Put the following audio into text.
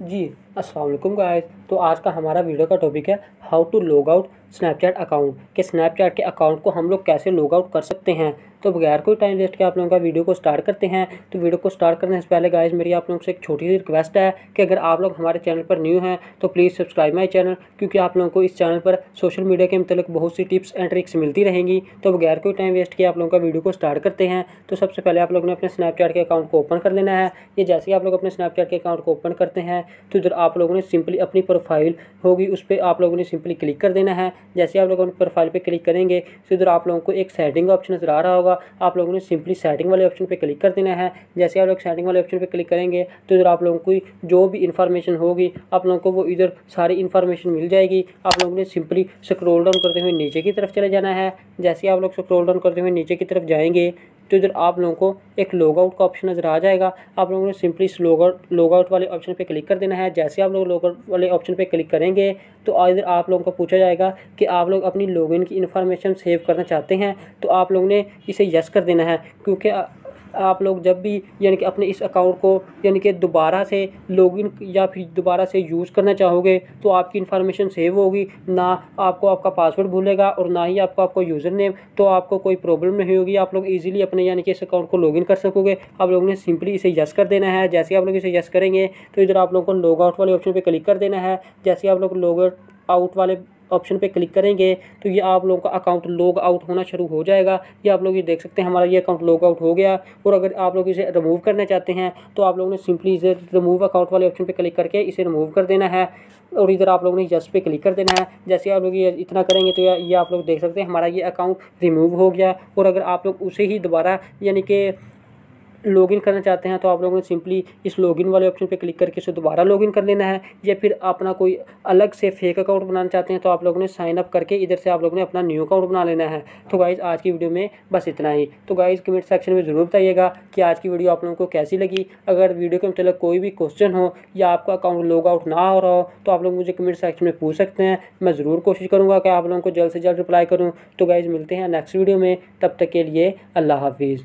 जी Aslam guys तो आज का हमारा वीडियो का टॉपिक है how to log out Snapchat account कि स्नैपचैट के अकाउंट को हम लोग कैसे लॉग आउट कर सकते हैं? तो बगैर कोई टाइम वेस्ट के आप लोगों का वीडियो को स्टार्ट करते हैं। तो वीडियो को स्टार्ट करने से पहले गाइस मेरी आप लोगों से एक छोटी सी रिक्वेस्ट है कि अगर आप लोग हमारे चैनल पर न्यू हैं तो प्लीज़ सब्सक्राइब माई चैनल क्योंकि आप लोगों को इस चैनल पर सोशल मीडिया के मतलब बहुत सी टिप्स एंड ट्रिक्स मिलती रहेंगी। तो बगैर कोई टाइम वेस्ट के आप लोगों का वीडियो को स्टार्ट करते हैं। तो सबसे पहले आप लोगों ने अपने स्नैपचैट के अकाउंट को ओपन कर लेना है। ये जैसे ही आप लोग अपने स्नैपचैट के अकाउंट को ओपन करते हैं तो इधर आप लोगों ने सिंपली अपनी प्रोफ़ाइल होगी, उस पर आप लोगों ने सिंपली क्लिक कर देना है। जैसे आप लोग अपनी प्रोफ़ाइल पर क्लिक करेंगे तो इधर आप लोगों को एक सेटिंग ऑप्शन नज़र आ रहा होगा। आप लोगों ने सिंपली सेटिंग वाले ऑप्शन पर क्लिक कर देना है। जैसे आप लोग सेटिंग वाले ऑप्शन पर क्लिक करेंगे तो इधर आप लोगों को जो भी इन्फॉर्मेशन होगी, आप लोगों को वो इधर सारी इन्फॉर्मेशन मिल जाएगी। आप लोगों ने सिंपली स्क्रोल डाउन करते हुए नीचे की तरफ़ चले जाना है। जैसे आप लोग स्क्रोल डाउन करते हुए नीचे की तरफ़ जाएँगे तो इधर आप लोगों को एक लॉगआउट का ऑप्शन नज़र आ जाएगा। आप लोगों ने सिंपली इस लॉग आउट लॉग आउट वाले ऑप्शन पे क्लिक कर देना है। जैसे आप लोग लॉगआउट वाले ऑप्शन पे क्लिक करेंगे तो इधर आप लोगों को पूछा जाएगा कि आप लोग अपनी लॉगिन की इन्फॉर्मेशन सेव करना चाहते हैं तो आप लोगों ने इसे यस कर देना है, क्योंकि आप लोग जब भी, यानी कि अपने इस अकाउंट को, यानी कि दोबारा से लॉगिन या फिर दोबारा से यूज़ करना चाहोगे तो आपकी इन्फॉर्मेशन सेव होगी। ना आपको आपका पासवर्ड भूलेगा और ना ही आपको आपको यूज़र नेम तो आपको कोई प्रॉब्लम नहीं होगी। आप लोग इजीली अपने, यानी कि इस अकाउंट को लॉगिन कर सकोगे। आप लोगों ने सिंपली इसे यस कर देना है। जैसे आप लोग इसे यस करेंगे तो इधर आप लोगों को लॉग आउट वाले ऑप्शन पर क्लिक कर देना है। जैसे आप लोग लॉग आउट वाले ऑप्शन पे क्लिक करेंगे तो ये आप लोगों का अकाउंट लॉग आउट होना शुरू हो जाएगा। ये आप लोग ये देख सकते हैं, हमारा ये अकाउंट लॉग आउट हो गया। और अगर आप लोग इसे रिमूव करना चाहते हैं तो आप लोगों ने सिंपली इसे रिमूव अकाउंट वाले ऑप्शन पर क्लिक करके इसे रिमूव कर देना है। और इधर आप लोगों ने यस पे क्लिक कर देना है। जैसे आप लोग ये इतना करेंगे तो ये आप लोग देख सकते हैं, हमारा ये अकाउंट रिमूव हो गया। और अगर आप लोग उसे ही दोबारा, यानी कि लॉगिन करना चाहते हैं तो आप लोगों ने सिंपली इस लॉगिन वाले ऑप्शन पे क्लिक करके इसे दोबारा लॉगिन कर लेना है, या फिर अपना कोई अलग से फेक अकाउंट बनाना चाहते हैं तो आप लोगों ने साइन अप करके इधर से आप लोगों ने अपना न्यू अकाउंट बना लेना है। तो गाइज़ आज की वीडियो में बस इतना ही। तो गाइज़ कमेंट सेक्शन में ज़रूर बताइएगा कि आज की वीडियो आप लोगों को कैसी लगी। अगर वीडियो के मतलब कोई भी क्वेश्चन हो, या आपका अकाउंट लॉग आउट ना हो रहा हो तो आप लोग मुझे कमेंट सेक्शन में पूछ सकते हैं। मैं ज़रूर कोशिश करूँगा कि आप लोगों को जल्द से जल्द रिप्लाई करूँ। तो गाइज़ मिलते हैं नेक्स्ट वीडियो में। तब तक के लिए अल्लाह हाफिज़।